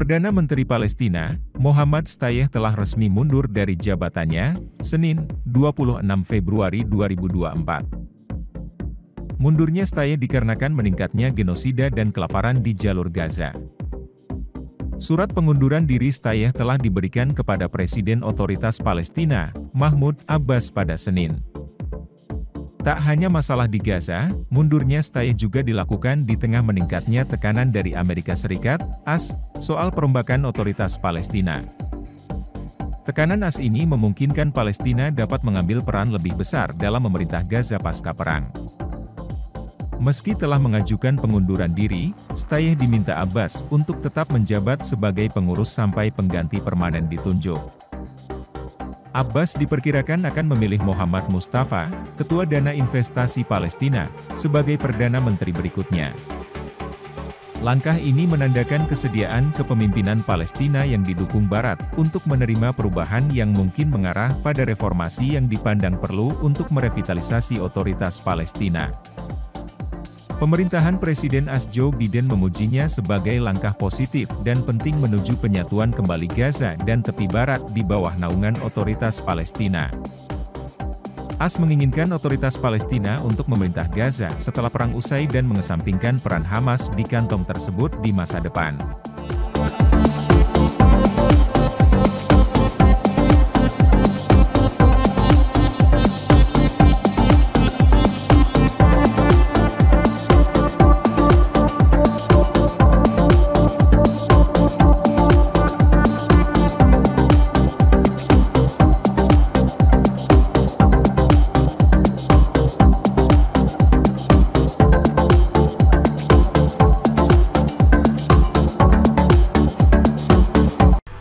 Perdana Menteri Palestina, Muhammad Stayeh telah resmi mundur dari jabatannya, Senin, 26 Februari 2024. Mundurnya Stayeh dikarenakan meningkatnya genosida dan kelaparan di jalur Gaza. Surat pengunduran diri Stayeh telah diberikan kepada Presiden Otoritas Palestina, Mahmud Abbas pada Senin. Tak hanya masalah di Gaza, mundurnya Stay juga dilakukan di tengah meningkatnya tekanan dari Amerika Serikat, AS, soal perombakan otoritas Palestina. Tekanan AS ini memungkinkan Palestina dapat mengambil peran lebih besar dalam memerintah Gaza pasca perang. Meski telah mengajukan pengunduran diri, Stayeh diminta Abbas untuk tetap menjabat sebagai pengurus sampai pengganti permanen ditunjuk. Abbas diperkirakan akan memilih Muhammad Mustafa, Ketua Dana Investasi Palestina, sebagai Perdana Menteri berikutnya. Langkah ini menandakan kesediaan kepemimpinan Palestina yang didukung Barat untuk menerima perubahan yang mungkin mengarah pada reformasi yang dipandang perlu untuk merevitalisasi otoritas Palestina. Pemerintahan Presiden AS Joe Biden memujinya sebagai langkah positif dan penting menuju penyatuan kembali Gaza dan tepi barat di bawah naungan otoritas Palestina. AS menginginkan otoritas Palestina untuk memerintah Gaza setelah perang usai dan mengesampingkan peran Hamas di kantong tersebut di masa depan.